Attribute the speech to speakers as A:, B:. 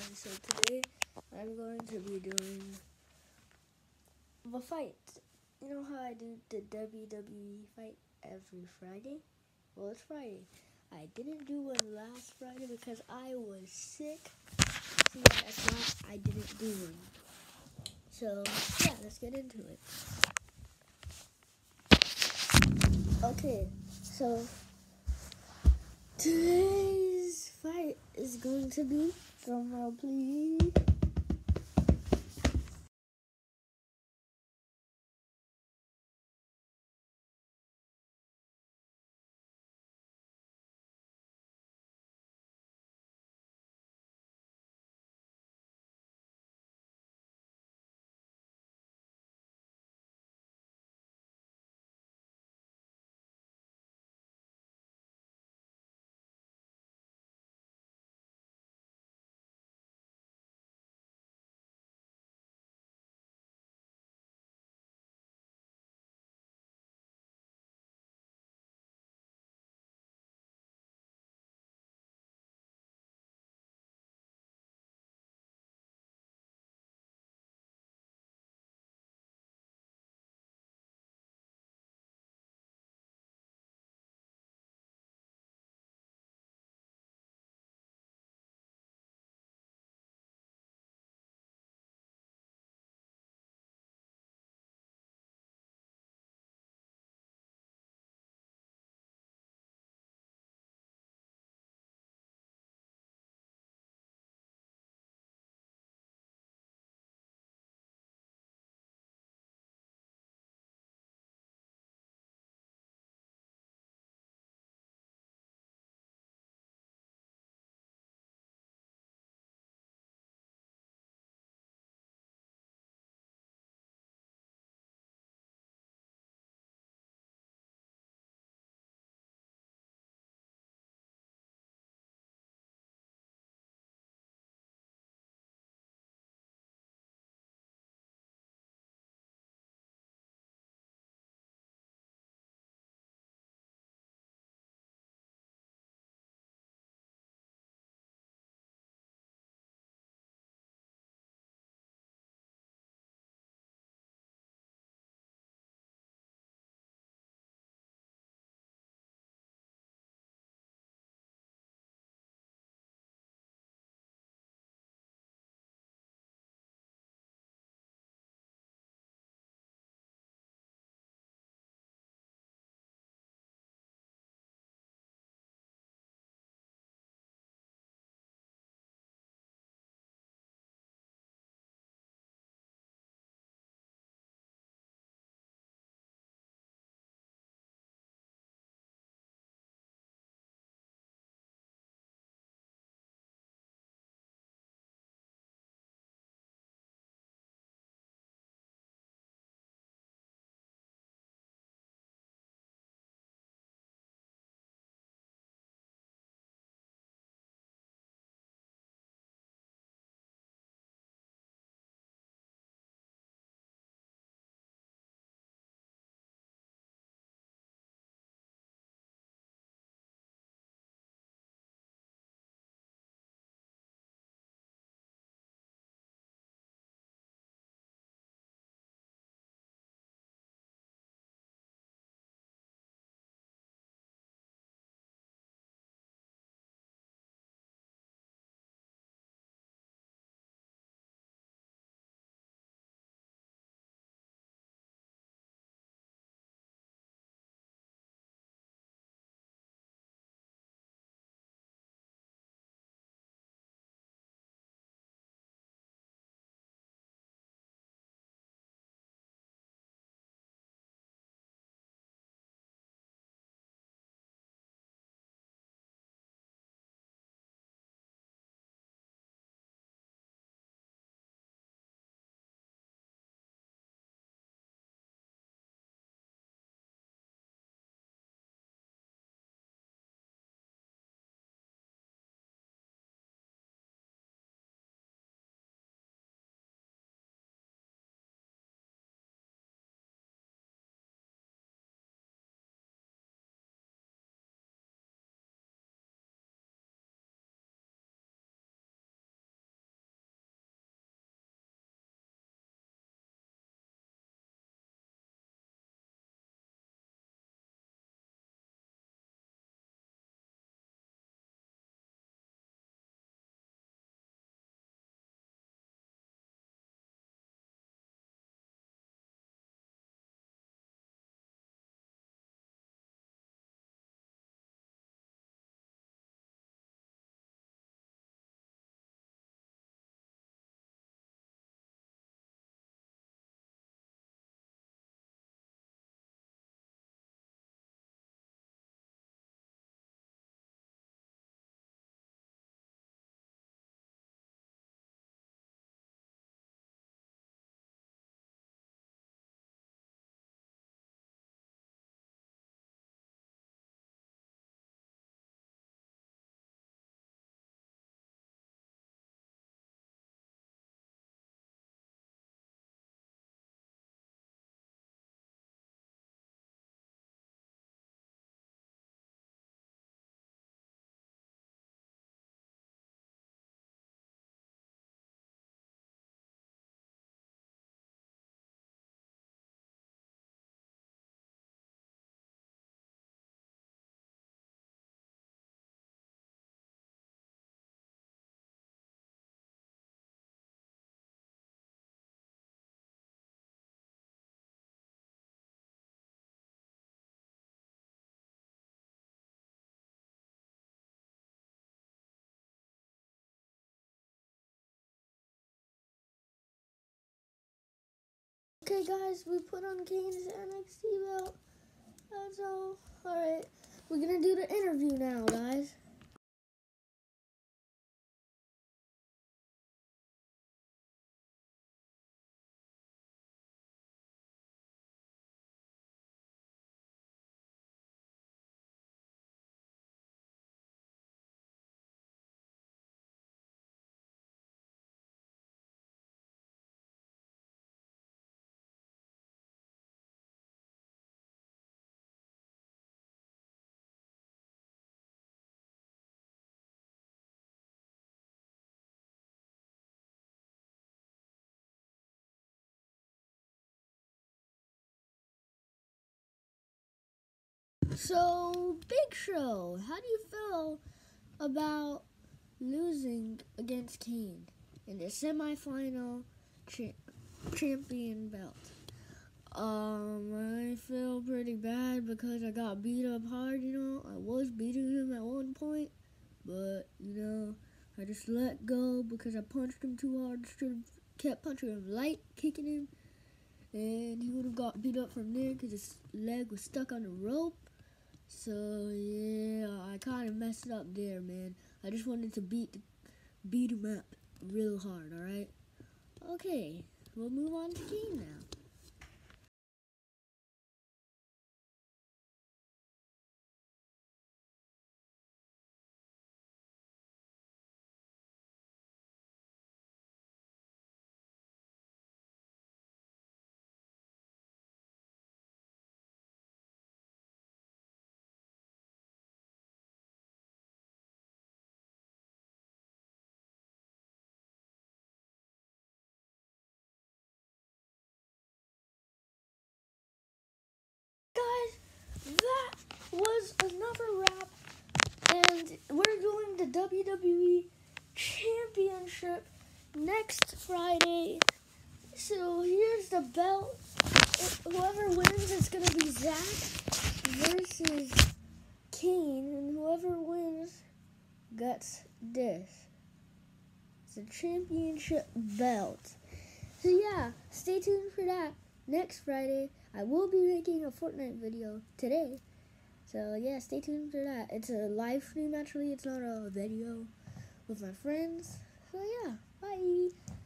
A: So today I'm going to be doing the fight. You know how I do the WWE fight every Friday? Well, it's Friday. I didn't do one last Friday because I was sick. See, that's why I didn't do one. So, yeah, let's get into it. Okay, so today's fight is going to be, drumroll please. Okay, guys, we put on Kane's NXT belt. That's all. Alright, we're gonna do the interview now, guys. So, Big Show, how do you feel about losing against Kane in the semifinal cha- champion belt? Um, I feel pretty bad because I got beat up hard, you know. I was beating him at one point, but, you know, I just let go because I punched him too hard. Should kept punching him light, kicking him, and he would have got beat up from there because his leg was stuck on the rope. So yeah, I kind of messed up there, man. I just wanted to beat beat him up real hard. All right. Okay, we'll move on to Kane now. Was another wrap, and we're doing the WWE Championship next Friday. So here's the belt. Whoever wins is gonna be Zach versus Kane, and whoever wins gets this. It's a championship belt. So yeah, stay tuned for that next Friday. I will be making a Fortnite video today. So yeah, stay tuned for that. It's a live stream actually, it's not a video with my friends. So yeah, bye.